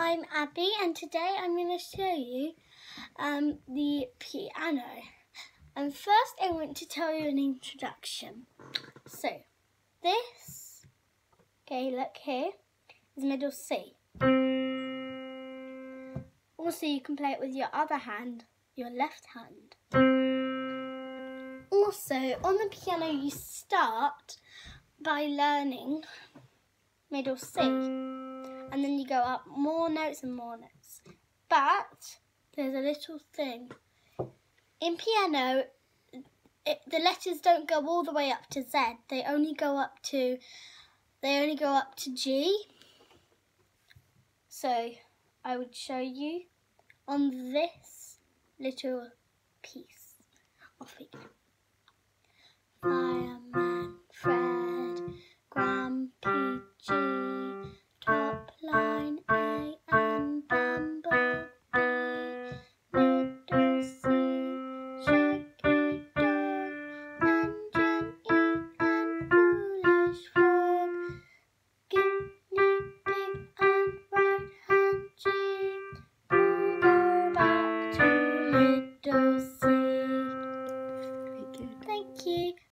I'm Abbie and today I'm going to show you um, the piano. And first I want to tell you an introduction. So, this, okay, look here, is middle C. Also, you can play it with your other hand, your left hand. Also, on the piano you start by learning middle C and then you go up more notes and more notes. But there's a little thing. In piano, it, the letters don't go all the way up to Z. They only go up to they only go up to G. So I would show you on this little piece. of go. Fireman Fred, Grumpy.